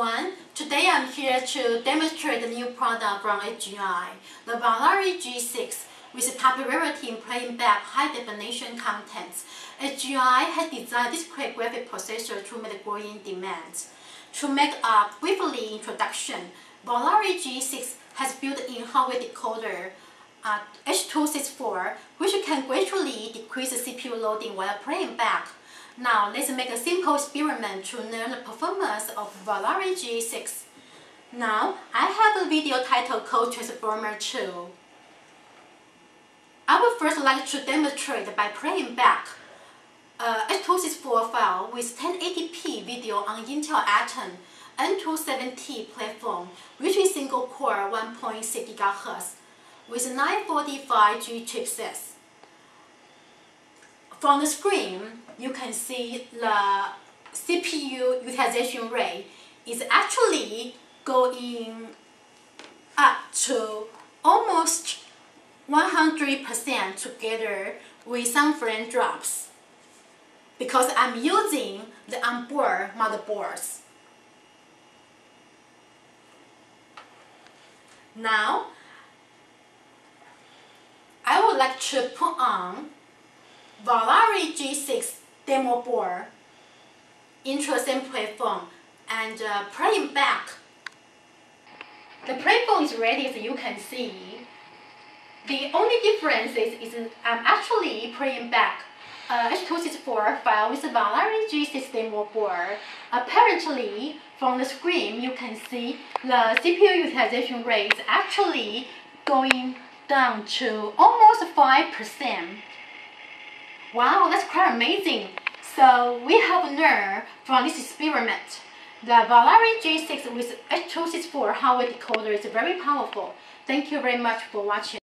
everyone! Today I'm here to demonstrate the new product from XGI, the Volari G6 with popularity in playing back high-definition contents. XGI has designed this quick graphic processor to meet growing demands. To make a briefly introduction, Volari G6 has built-in hardware decoder uh, H264, which can gradually decrease the CPU loading while playing back now, let's make a simple experiment to learn the performance of Volari G6. Now, I have a video title called Transformer 2. I would first like to demonstrate by playing back uh, a H264 file with 1080p video on Intel Atom N270 platform, which is single core 1.6 GHz with 945G chipsets. From the screen, you can see the CPU utilization rate is actually going up to almost 100% together with some frame drops because I'm using the onboard motherboards. Now, I would like to put on Volari G6 demo board same platform and uh, playing back. The platform is ready as you can see. The only difference is, is I'm actually playing back uh, H264 file with Volari G6 demo board. Apparently, from the screen, you can see the CPU utilization rate is actually going down to almost 5%. Wow, that's quite amazing. So we have learned from this experiment that Volari G6 with H264 hardware decoder is very powerful. Thank you very much for watching.